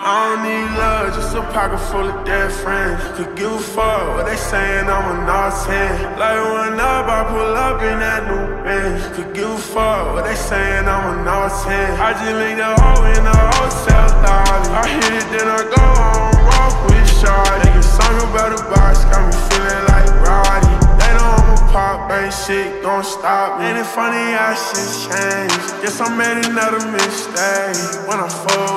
I don't need love, just a pocket full of dead friends. Could give a fuck what they saying, I'm a naughty. Like one up, I pull up in that new Benz. Could give a fuck what they saying, I'm a naughty. I just linked the hoe in the hotel lobby. I hit it, then I go on walk with Shawty. Nigga, song about the box, got me feeling like Roddy. They a pop, ain't shit gon' stop me. Ain't it funny how shit change? Guess I made another mistake when I fall.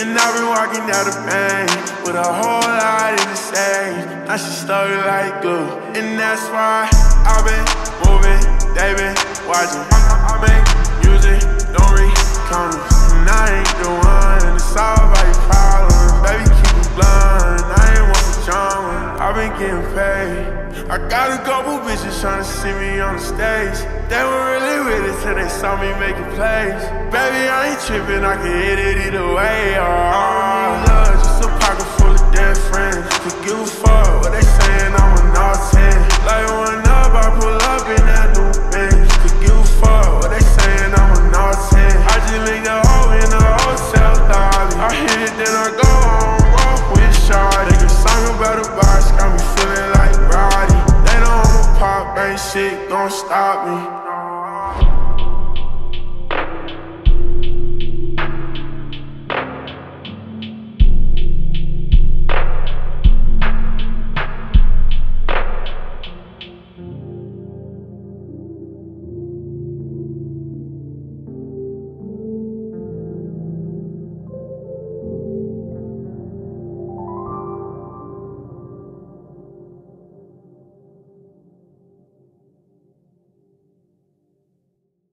And I've been walking down the bank with a whole lot in the sage. Now she stuck like glue. And that's why I've been moving, they been watching. I, I, I make music, don't read comments. And I ain't the one I got a couple bitches tryna see me on the stage. They were really with it till they saw me making plays. Baby, I ain't tripping, I can hit it either way. Uh, oh, I don't love, just a pocket full of dead friends. Could give a fuck what they saying, I'm an all 10. Like one up, I pull up in that new Benz. Could give a fuck what they saying, I'm an all 10. I just link the hoe in the hotel lobby. I hit it, then I go on roll with Shawty. don't stop me.